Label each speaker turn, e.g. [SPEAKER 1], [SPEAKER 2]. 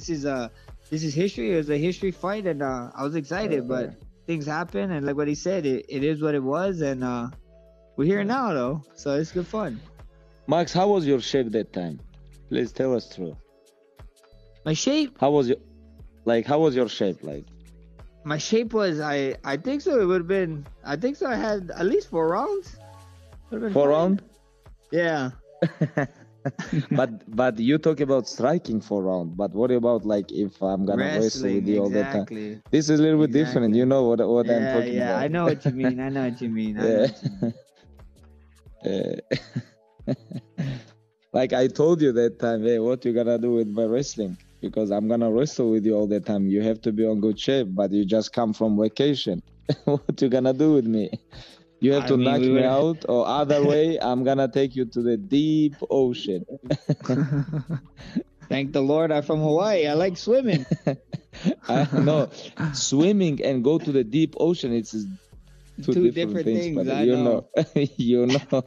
[SPEAKER 1] this is a this is history. It was a history fight, and uh, I was excited, but things happen, and like what he said, it, it is what it was, and uh, we're here now though, so it's good fun.
[SPEAKER 2] Max, how was your shape that time? Please tell us true.
[SPEAKER 1] My shape,
[SPEAKER 2] How was your like? How was your shape like?
[SPEAKER 1] my shape was I I think so. It would have been I think so. I had at least four rounds.
[SPEAKER 2] Four
[SPEAKER 1] fine.
[SPEAKER 2] round?
[SPEAKER 1] Yeah.
[SPEAKER 2] but but you talk about striking four round. But what about like if I'm gonna wrestle with you all the time? This is a little bit different. You know what what I'm talking
[SPEAKER 1] yeah,
[SPEAKER 2] about.
[SPEAKER 1] I know what you mean. I know what you mean. I know
[SPEAKER 2] Yeah.
[SPEAKER 1] what you mean.
[SPEAKER 2] Like I told you that time, hey, what you gonna do with my wrestling? Because I'm gonna wrestle with you all the time. You have to be on good shape, but you just come from vacation. what you gonna do with me? You have
[SPEAKER 1] I
[SPEAKER 2] to
[SPEAKER 1] mean,
[SPEAKER 2] knock
[SPEAKER 1] we
[SPEAKER 2] me out, or other way, I'm gonna take you to the deep ocean.
[SPEAKER 1] Thank the Lord I'm from Hawaii. I like swimming.
[SPEAKER 2] I know swimming and go to the deep ocean. It's two,
[SPEAKER 1] Two
[SPEAKER 2] different,
[SPEAKER 1] different
[SPEAKER 2] things,
[SPEAKER 1] things,
[SPEAKER 2] you
[SPEAKER 1] know.
[SPEAKER 2] know, you know.